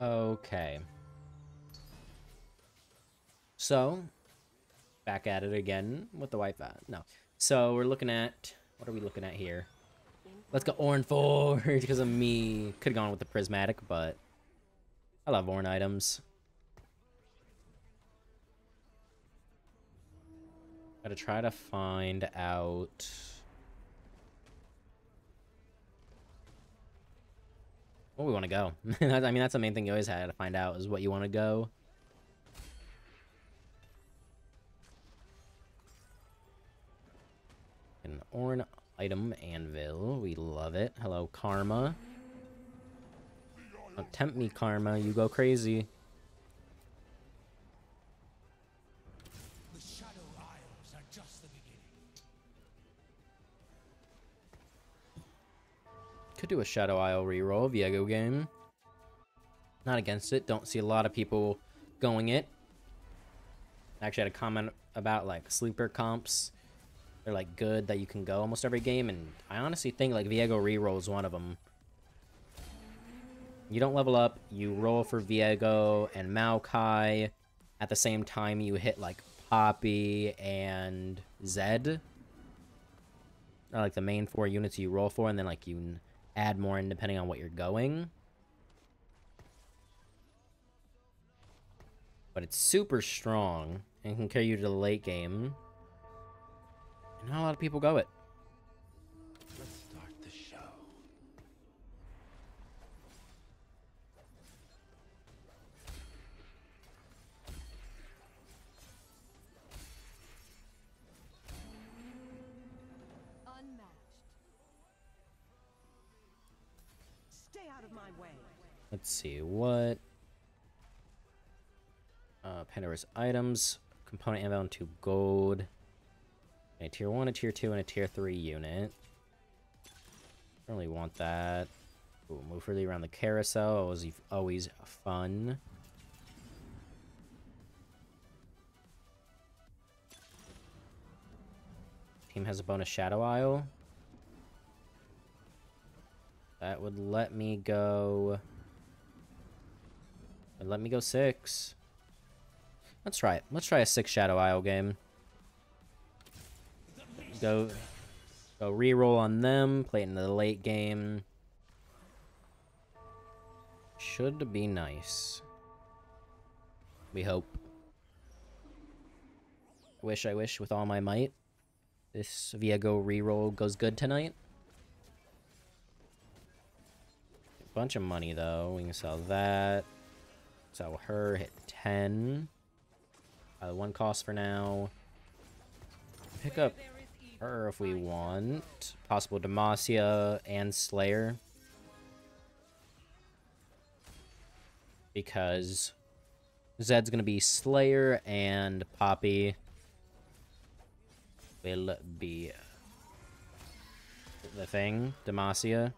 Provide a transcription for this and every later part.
Okay. So, back at it again with the white vat. No. So, we're looking at... What are we looking at here? Let's go Ornn Forge because of me. Could have gone with the Prismatic, but... I love Ornn items. Gotta try to find out... Where we want to go. I mean, that's the main thing you always had to find out, is what you want to go. An Ornn item anvil. We love it. Hello, Karma. Don't tempt me, Karma. You go crazy. Could do a Shadow Isle reroll, Viego game. Not against it. Don't see a lot of people going it. I actually had a comment about like sleeper comps. They're like good that you can go almost every game, and I honestly think like Viego reroll is one of them. You don't level up, you roll for Viego and Maokai. At the same time, you hit like Poppy and Zed. Like the main four units you roll for, and then like you add more in depending on what you're going. But it's super strong and can carry you to the late game. And not a lot of people go it. Let's see, what... Uh, Pandora's items, component and two gold. A tier 1, a tier 2, and a tier 3 unit. Don't really want that. Ooh, move freely around the carousel, always, always fun. Team has a bonus Shadow Isle. That would let me go... Let me go six. Let's try it. Let's try a six Shadow Isle game. Go, go reroll on them. Play it into the late game. Should be nice. We hope. Wish I wish with all my might. This Viego reroll goes good tonight. Bunch of money though. We can sell that. Sell her, hit 10. Uh, one cost for now. Pick up her if we want. Possible Demacia and Slayer. Because Zed's gonna be Slayer and Poppy will be the thing, Demacia.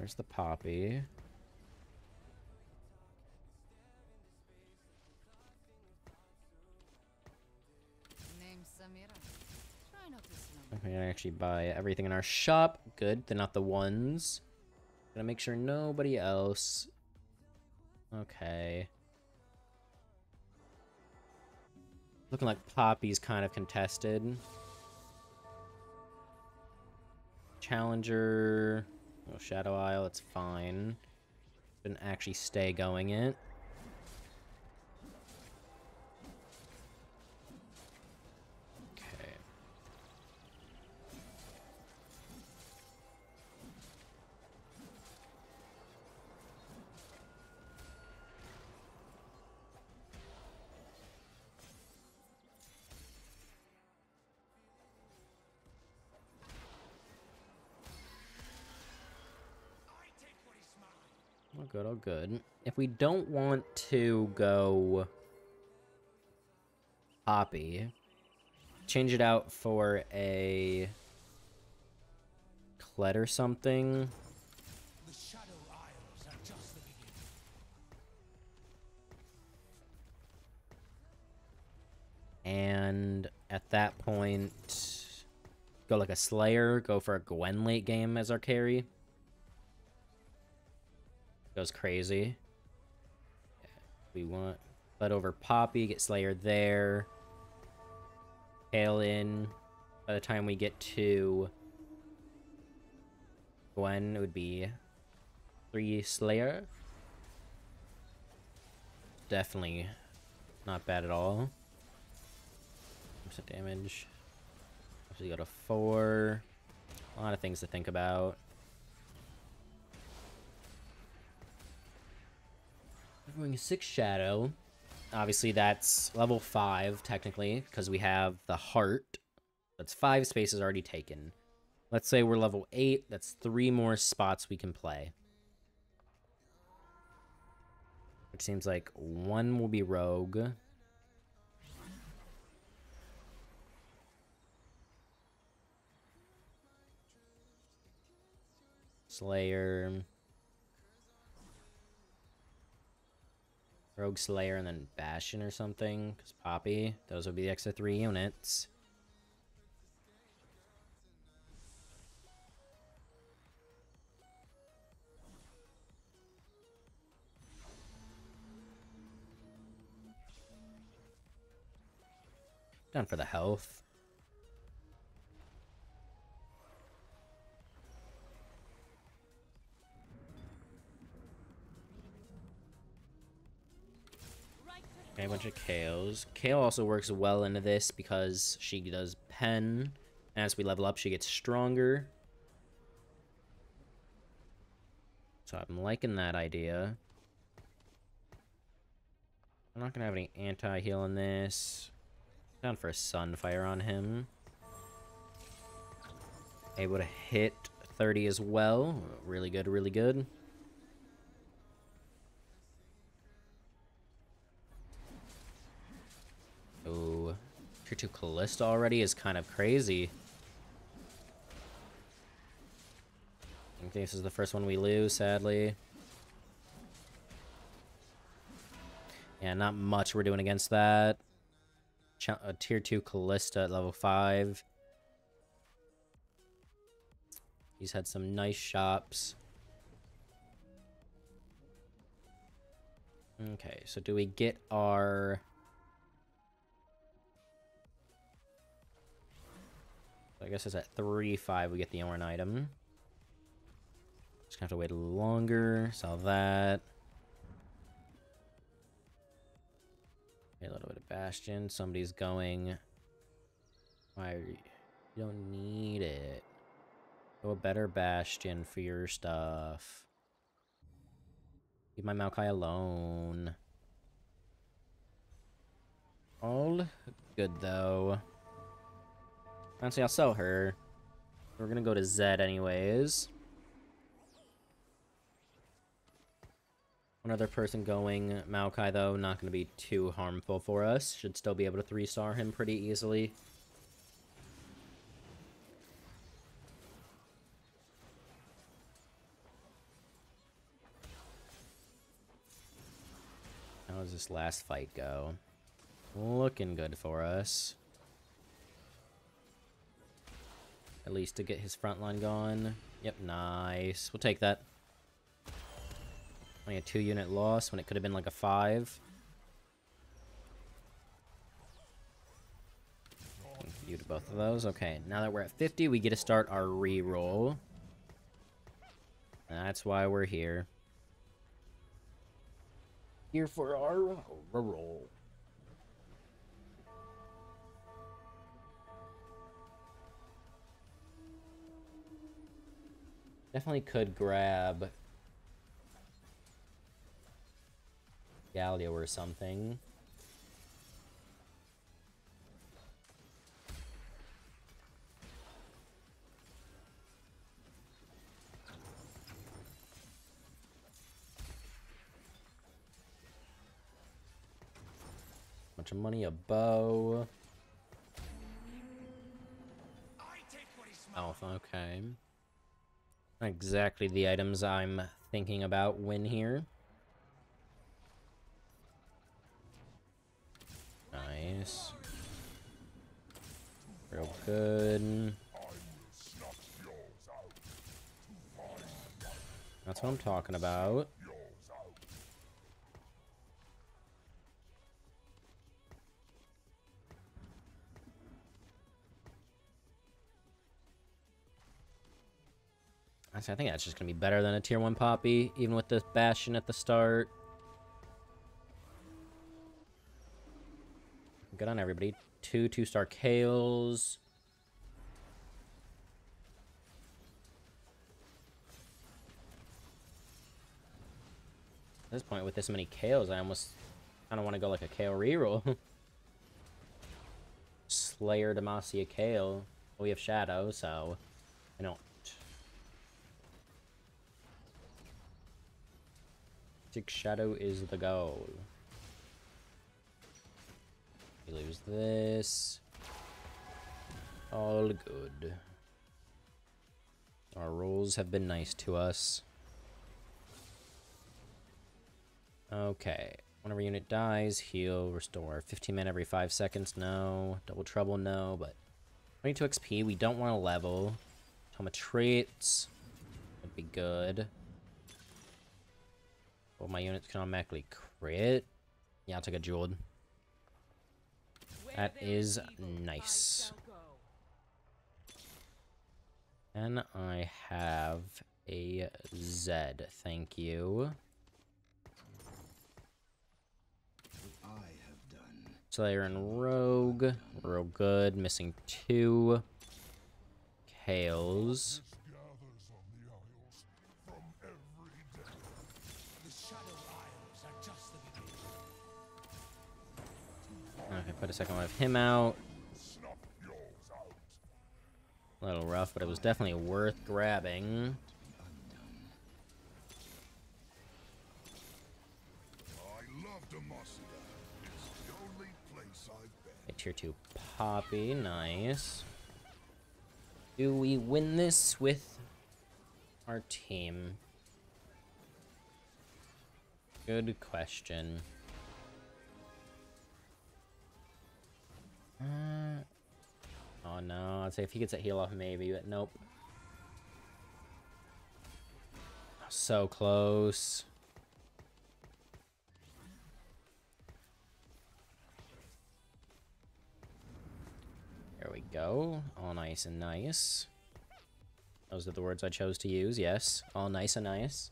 There's the Poppy. We can actually buy everything in our shop. Good. They're not the ones. Gotta make sure nobody else. Okay. Looking like Poppy's kind of contested. Challenger. Oh, Shadow Isle, it's fine. Didn't actually stay going it. Good. If we don't want to go Poppy, change it out for a Kled or something. And at that point, go like a Slayer, go for a Gwen late game as our carry. Goes crazy. We want let over Poppy, get Slayer there. Hail in. By the time we get to Gwen, it would be three Slayer. Definitely not bad at all. Percent damage. You go to four. A lot of things to think about. We're six shadow. Obviously, that's level five technically because we have the heart. That's five spaces already taken. Let's say we're level eight. That's three more spots we can play. Which seems like one will be rogue. Slayer. Rogue Slayer and then Bastion or something. Because Poppy. Those would be the extra three units. Done for the health. Okay, a bunch of Kayles. Kayle also works well into this because she does pen. As we level up, she gets stronger. So I'm liking that idea. I'm not going to have any anti-heal in this. Down for a Sunfire on him. Able to hit 30 as well. Really good, really good. Tier 2 Kalista already is kind of crazy. I think this is the first one we lose, sadly. Yeah, not much we're doing against that. Ch a uh, tier 2 Kalista at level 5. He's had some nice shops. Okay, so do we get our... I guess it's at 3-5 we get the Ornn item. Just gonna have to wait a little longer. Sell that. A little bit of Bastion. Somebody's going. Why? You don't need it. Go a better Bastion for your stuff. Leave my Maokai alone. All good, though. Honestly, I'll sell her. We're gonna go to Zed anyways. One other person going Maokai, though, not to be too harmful for us. Should still be able to 3-star him pretty easily. How does this last fight go? Looking good for us. At least to get his front line going. Yep, nice. We'll take that. Only a two unit loss when it could have been like a five. You to both of those. Okay, now that we're at 50, we get to start our re-roll. That's why we're here. Here for our roll. Definitely could grab Galio or something. Bunch of money, a bow. Oh, okay exactly the items I'm thinking about when here. Nice. Real good. That's what I'm talking about. I think that's just gonna be better than a tier one poppy, even with the bastion at the start. Good on everybody. Two two-star Kayles. At this point, with this many Kayles, I almost kind of want to go like a Kayle reroll. Slayer Demacia Kayle. We have Shadow, so I don't. Six Shadow is the goal. We lose this. All good. Our rolls have been nice to us. Okay. Whenever unit dies, heal, restore. 15 men every 5 seconds, no. Double trouble, no. But 22 XP, we don't want to level. Toma traits would be good. Well, my units can automatically crit. Yeah, I'll take a jeweled. That is nice. And I have a Z. Thank you. Slayer and Rogue. Real good. Missing two. Kayles. Put a second one of him out. A little rough, but it was definitely worth grabbing. A tier 2 Poppy, nice. Do we win this with our team? Good question. Uh, oh no, I'd say if he gets a heal off maybe, but nope. So close. There we go. All nice and nice. Those are the words I chose to use, yes. All nice and nice.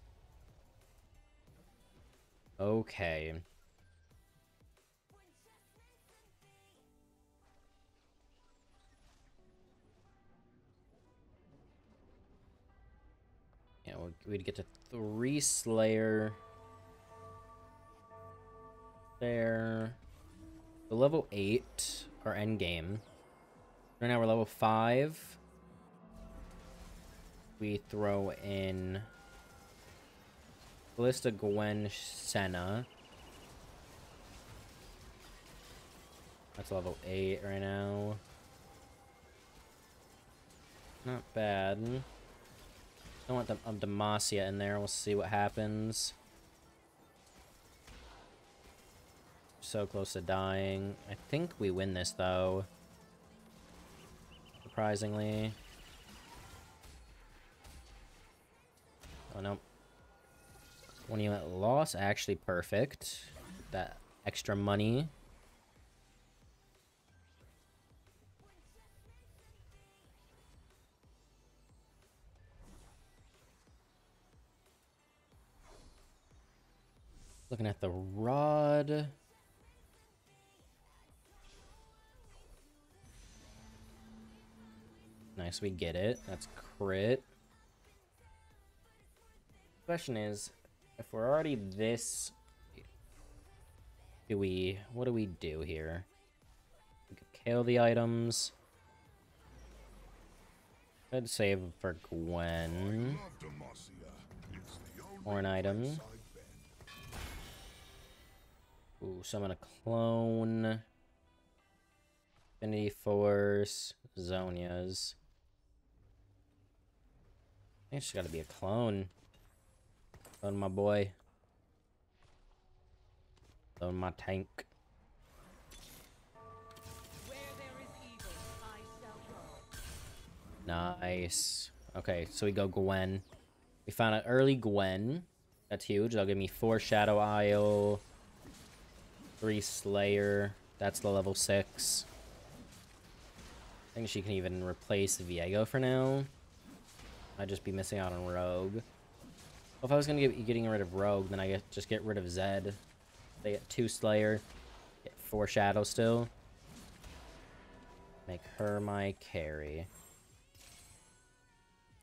Okay. We'd get to three Slayer. There. The level 8, our end game. Right now we're level 5. We throw in Kalista Gwen Senna. That's level 8 right now. Not bad. Don't want the um, Demacia in there. We'll see what happens. So close to dying. I think we win this, though. Surprisingly. Oh, no. One unit loss. Actually perfect. That extra money. Looking at the rod. Nice, we get it. That's crit. Question is, if we're already this... Do we... What do we do here? We could kill the items. I'd save for Gwen. Or an item. Ooh, summon a clone. Infinity Force. Zhonya's. I think it's gotta be a clone. Clone my boy. Clone my tank. Nice. Okay, so we go Gwen. We found an early Gwen. That's huge. That'll give me four Shadow Isle, three Slayer. That's the level six. I think she can even replace Viego for now. I'd just be missing out on Rogue. Well, if I was gonna get getting rid of Rogue, then I get just get rid of Zed. They get two Slayer, get four Shadow still. Make her my carry.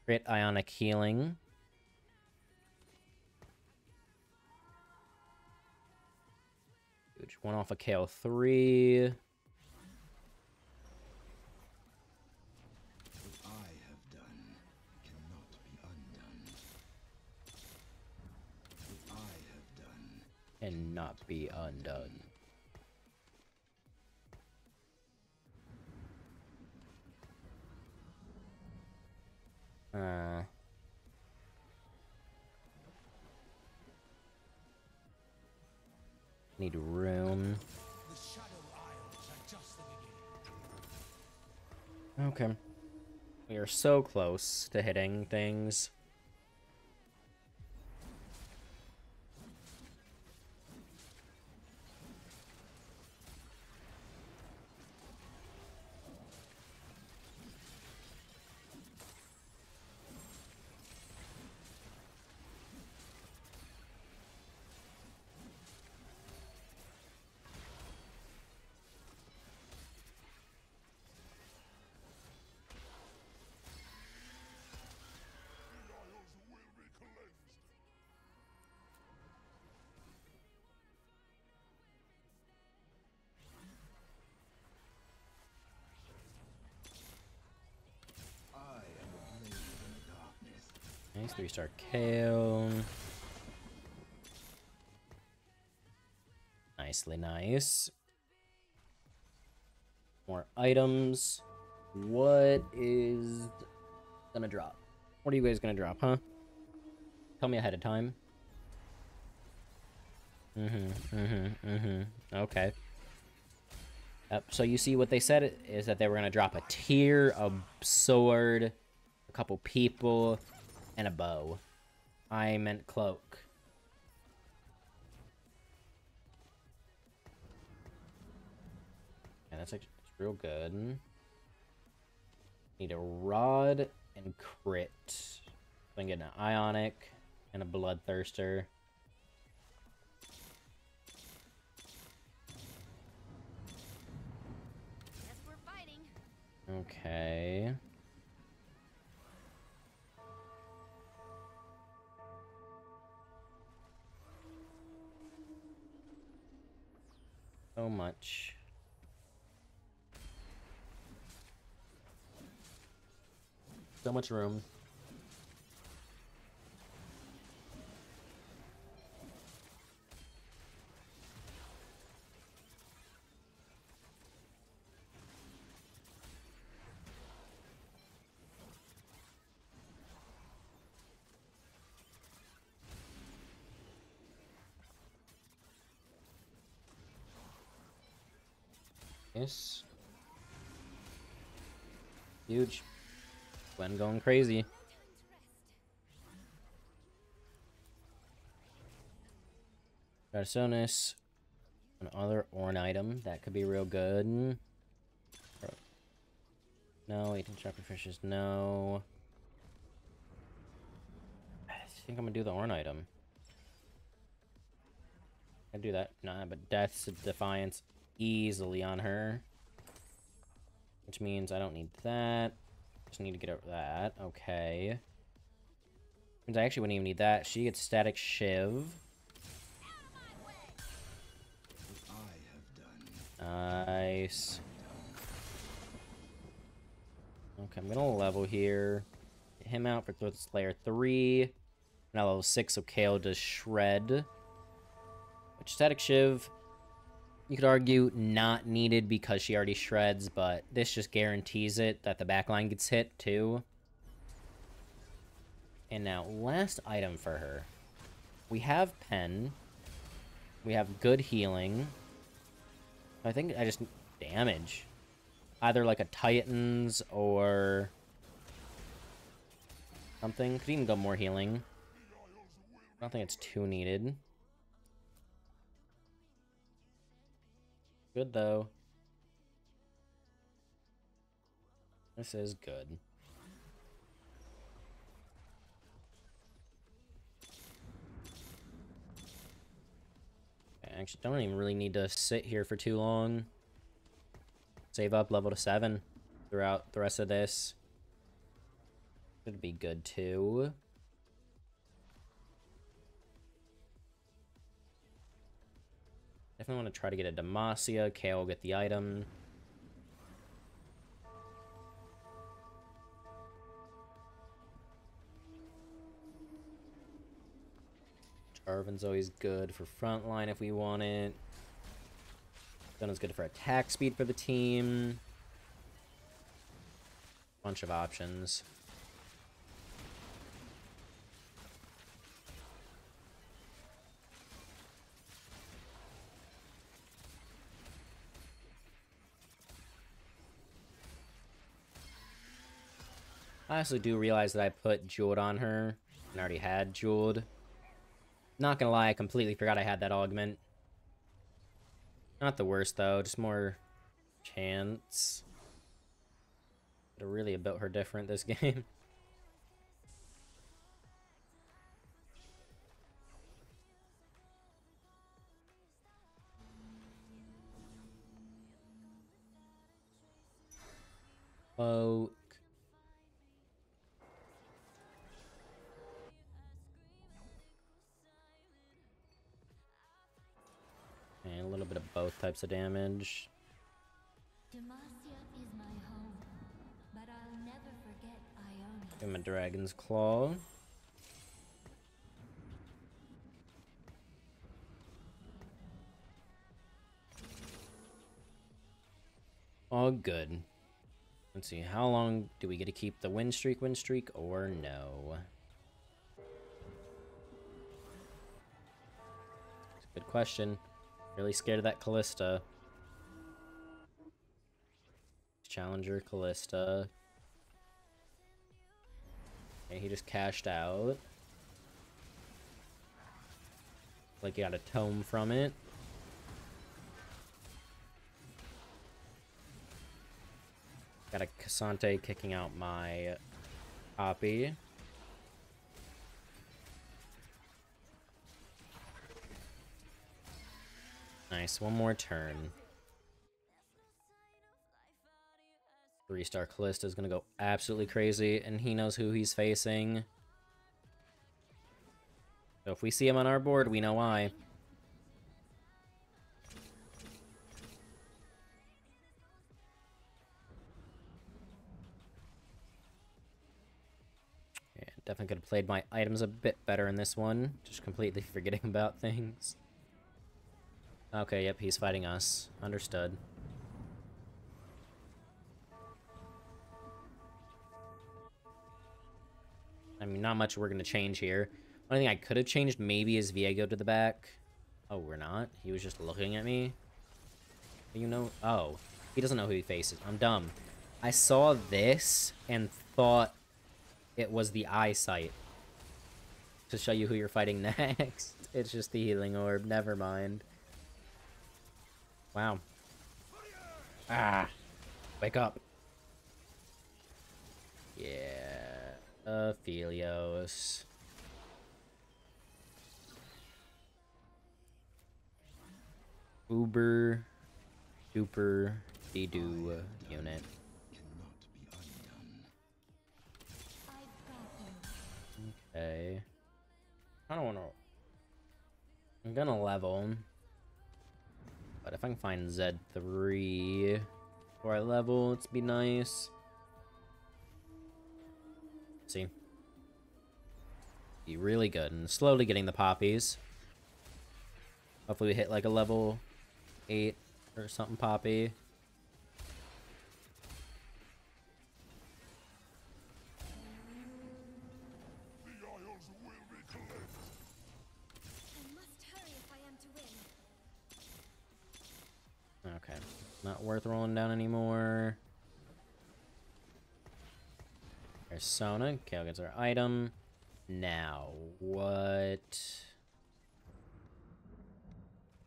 Crit Ionic Healing. Huge. One off a of Kayle 3. and not be undone. Are so close to hitting things. Nice three star Kayle. Nicely nice. More items. What is gonna drop? What are you guys gonna drop, huh? Tell me ahead of time. Mm-hmm, mm-hmm, mm-hmm. Okay. Yep, so you see what they said is that they were gonna drop a tier, a sword, a couple people, and a bow. I meant cloak. And that's actually that's real good. Need a rod and crit. So I can get an ionic and a bloodthirster. Okay. So much. So much room. Nice. Huge. Gwen going crazy. Garsonis. Another Ornn item. That could be real good. No, 18 chapter fishes. No. I think I'm gonna do the Ornn item. I do that. Nah, but Death's Defiance easily on her. Which means I don't need that. Just need to get over that. Okay. Means I actually wouldn't even need that. She gets Static Shiv. Nice. Okay, I'm gonna level here. Get him out for Slayer 3. Now level 6, so Kayle does Shred. Which Static Shiv you could argue not needed because she already shreds, but this just guarantees it that the backline gets hit too. And now, last item for her. We have Pen. We have good healing. I think I just damage. Either like a Titans or something. Could even go more healing. I don't think it's too needed. Good though. This is good. I actually don't even really need to sit here for too long. Save up level to 7 throughout the rest of this. Should be good too. Definitely want to try to get a Demacia. Kayle will get the item. Jarvan's always good for frontline if we want it. Dunna's good for attack speed for the team. Bunch of options. I also do realize that I put Jeweled on her and already had Jeweled. Not gonna lie, I completely forgot I had that augment. Not the worst though, just more chance. Could have really built her different this game. Oh, little bit of both types of damage. Demacia is my home, but I'll never forget Give him a Dragon's Claw. All good. Let's see, how long do we get to keep the win streak, win streak, or no? Good question. Really scared of that Kalista. Challenger Kalista. Okay, he just cashed out. Like he got a tome from it. Got a K'Sante kicking out my Poppy. Nice, one more turn. Three star Kalista is gonna go absolutely crazy, and he knows who he's facing. So if we see him on our board, we know why. Yeah, definitely could have played my items a bit better in this one. Just completely forgetting about things. Okay, yep, he's fighting us. Understood. I mean, not much we're going to change here. Only thing I could have changed maybe is Viego to the back. Oh, we're not? He was just looking at me? You know? Oh. He doesn't know who he faces. I'm dumb. I saw this and thought it was the eyesight. To show you who you're fighting next. It's just the healing orb. Never mind. Wow. Ah. Wake up. Yeah. Aphelios. Uber. Duper. Dedo unit. I've got you. Okay. I don't wanna... I'm gonna level. But if I can find Z3 before I level, it'd be nice. See? Be really good. And slowly getting the poppies. Hopefully we hit like a level 8 or something poppy. Sona. Kayle gets our item. Now, what?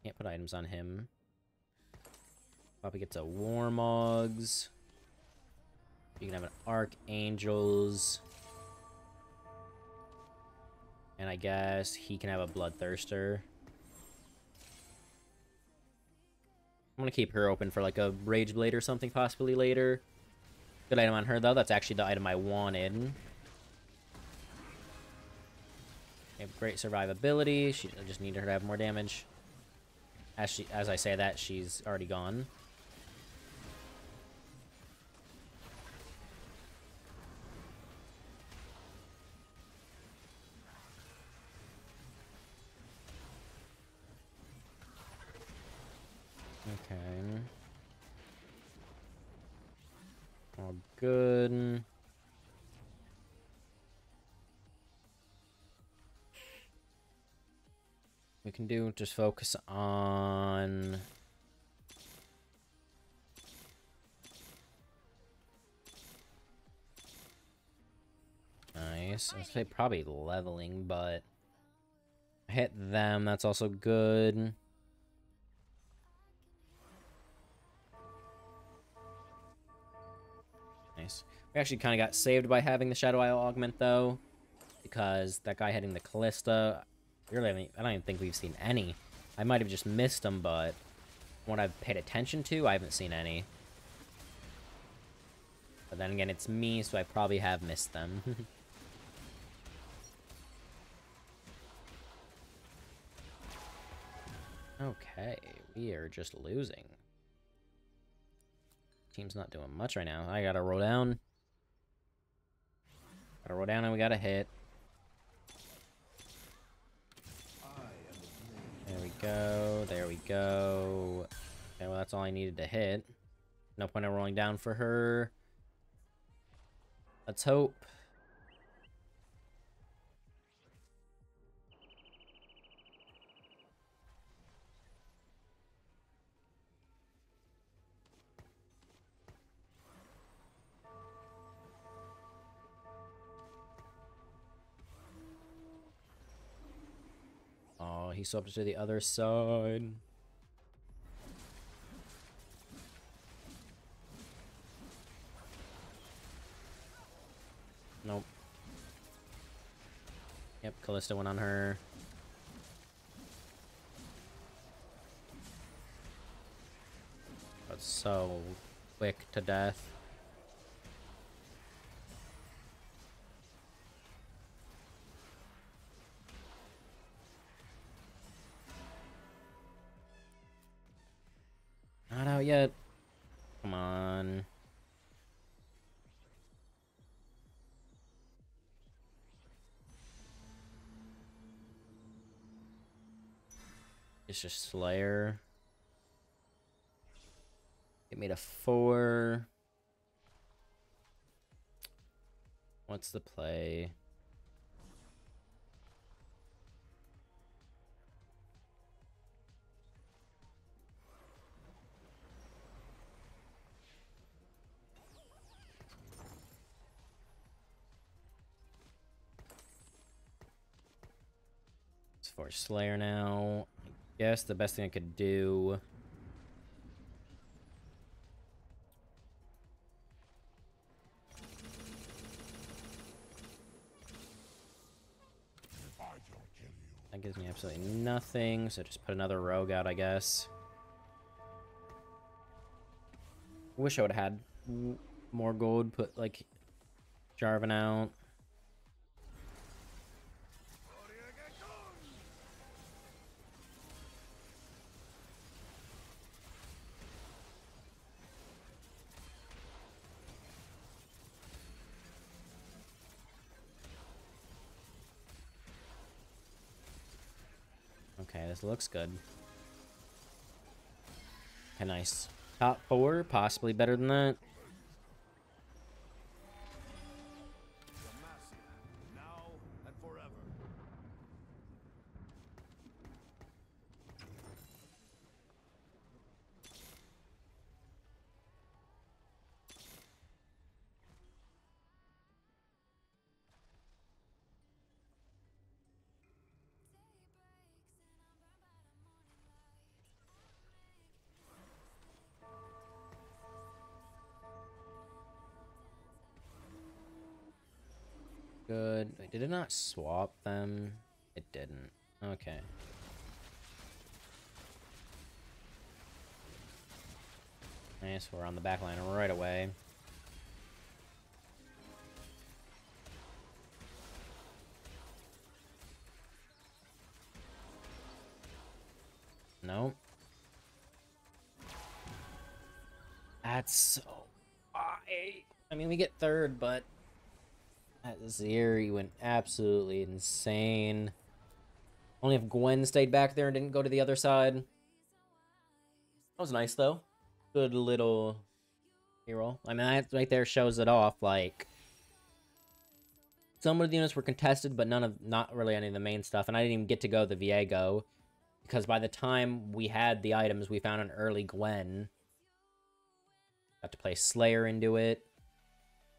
Can't put items on him. Probably gets a Warmogs. You can have an Archangels. And I guess he can have a Bloodthirster. I'm gonna keep her open for like a Rage Blade or something possibly later. Good item on her though, that's actually the item I wanted. Have great survivability. She I just need her to have more damage. As she as I say that, she's already gone. Can do just focus on Nice. I'd say probably leveling, but hit them, that's also good. Nice. We actually kind of got saved by having the Shadow Isle augment, though. Because that guy hitting the Kalista... Really, I, mean, I don't even think we've seen any. I might have just missed them, but... What I've paid attention to, I haven't seen any. But then again, it's me, so I probably have missed them. okay, we are just losing. Team's not doing much right now. I gotta roll down. Gotta roll down and we gotta hit. There we go. There we go. Okay, well that's all I needed to hit. No point in rolling down for her. Let's hope. He swapped it to the other side. Nope. Yep, Kalista went on her. That's so quick to death. It's just Slayer. Get me to four. What's the play? It's for Slayer now. Guess the best thing I could do. That gives me absolutely nothing, so just put another rogue out, I guess. Wish I would have had more gold, put, like, Jarvan out. Okay, this looks good. Okay, nice. Top four, possibly better than that. Did it not swap them? It didn't. Okay. Nice, we're on the back line right away. Nope. That's so I I mean we get third, but that Zeri went absolutely insane. Only if Gwen stayed back there and didn't go to the other side. That was nice though. Good little hero. I mean that right there shows it off, like some of the units were contested, but none of not really any of the main stuff, and I didn't even get to go the Viego. Because by the time we had the items, we found an early Gwen. Got to play Slayer into it.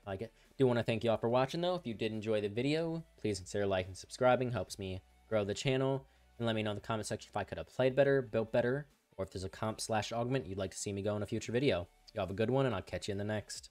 I like it. Do want to thank you all for watching, though. If you did enjoy the video, please consider liking and subscribing. Helps me grow the channel. And let me know in the comment section if I could have played better, built better, or if there's a comp slash augment you'd like to see me go in a future video. You all have a good one, and I'll catch you in the next.